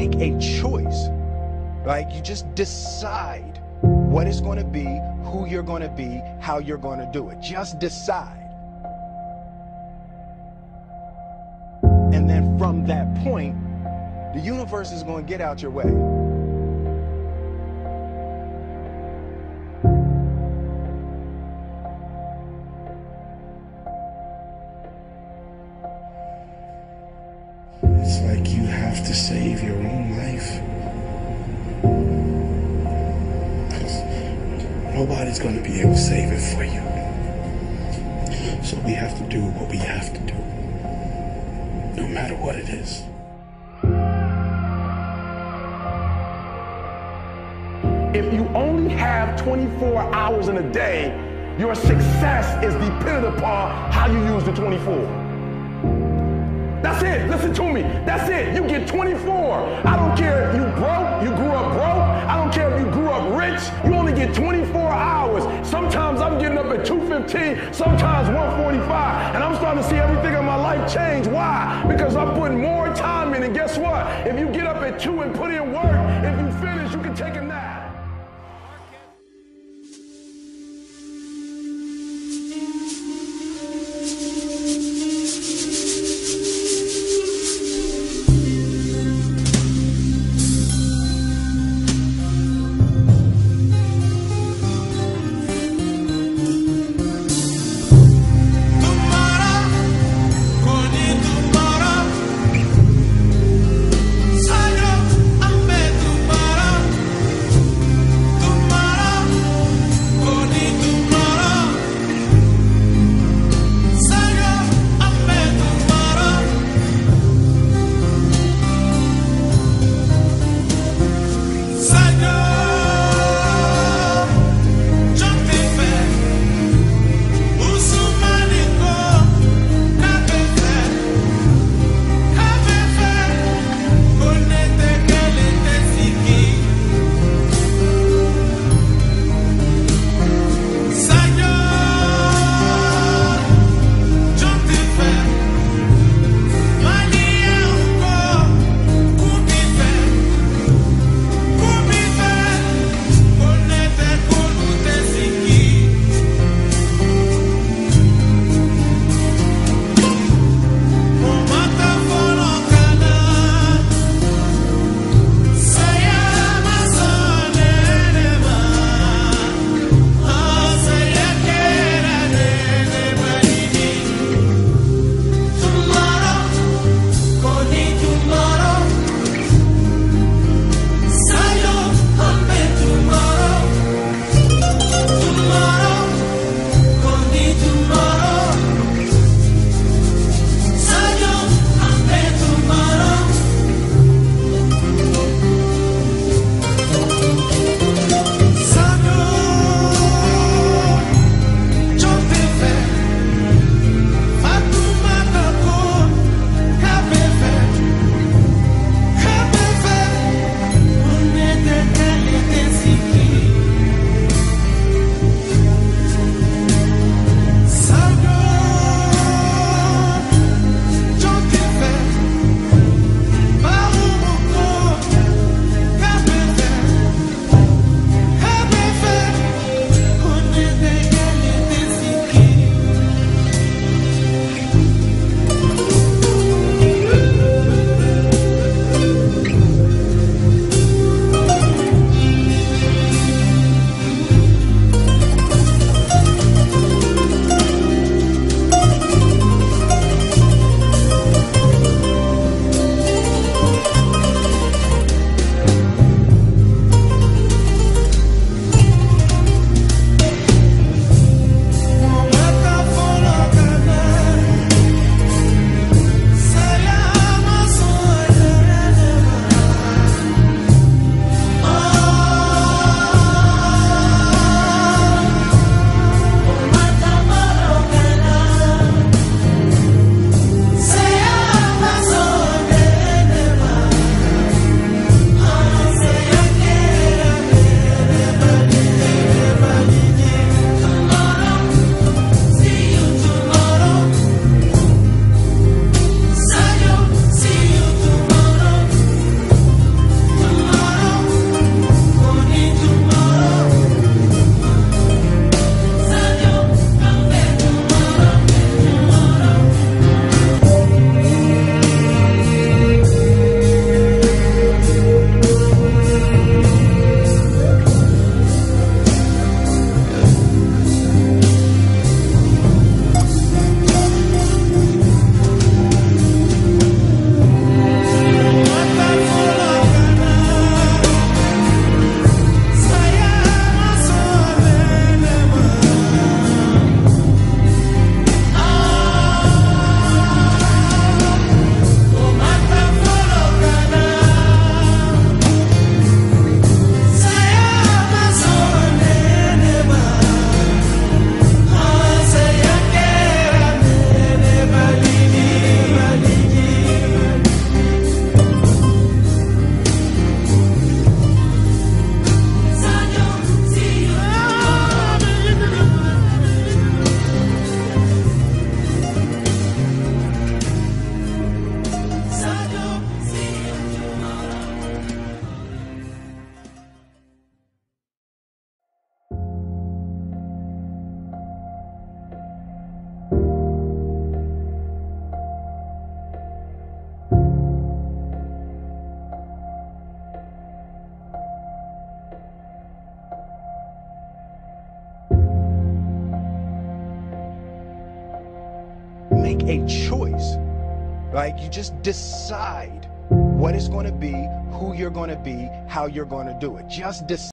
make a choice. Like you just decide what it's going to be, who you're going to be, how you're going to do it. Just decide. And then from that point, the universe is going to get out your way. Like you have to save your own life. Nobody's going to be able to save it for you. So we have to do what we have to do, no matter what it is. If you only have 24 hours in a day, your success is dependent upon how you use the 24. Listen to me. That's it. You get 24. I don't care if you broke, you grew up broke. I don't care if you grew up rich. You only get 24 hours. Sometimes I'm getting up at 2:15, sometimes 1:45, and I'm starting to see everything in my life change. Why? Because I'm putting more time in. And guess what? If you get up at 2 and put in work, make a choice. Like you just decide what it's going to be, who you're going to be, how you're going to do it. Just decide.